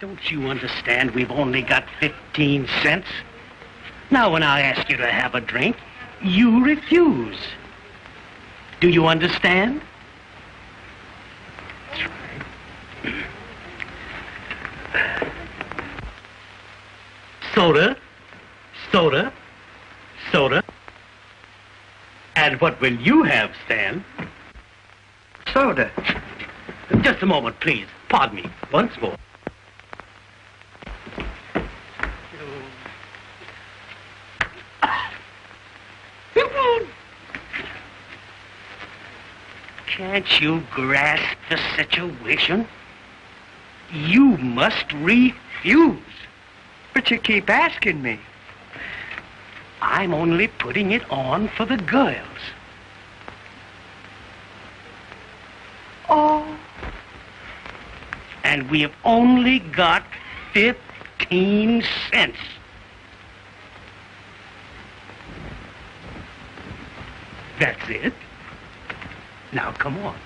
Don't you understand we've only got 15 cents? Now, when I ask you to have a drink, you refuse. Do you understand? That's right. Soda, soda, soda. And what will you have, Stan? Soda. Just a moment, please. Pardon me. Once more. Can't you grasp the situation? You must refuse. But you keep asking me. I'm only putting it on for the girls. Oh. And we have only got 15 cents. That's it. Now, come on.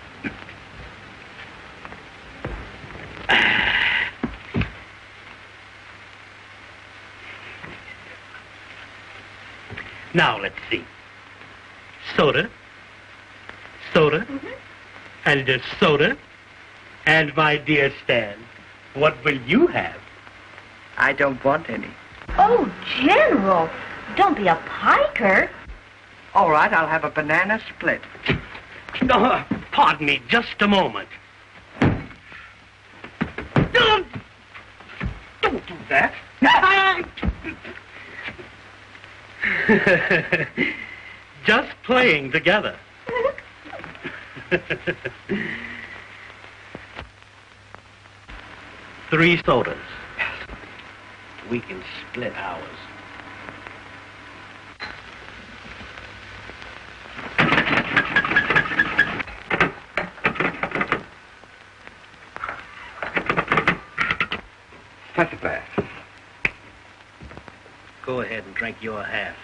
Now, let's see. Soda, soda, mm-hmm. and a soda, and my dear Stan, what will you have? I don't want any. Oh, General, don't be a piker. All right, I'll have a banana split. No, pardon me, just a moment. Don't, don't do that. just playing together. Three sodas. We can split ours. Pass it back. Go ahead and drink your half.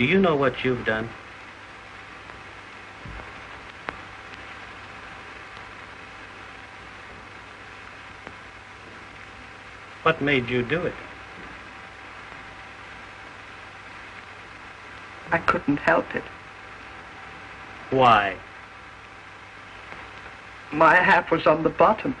Do you know what you've done? What made you do it? I couldn't help it. Why? My half was on the bottom.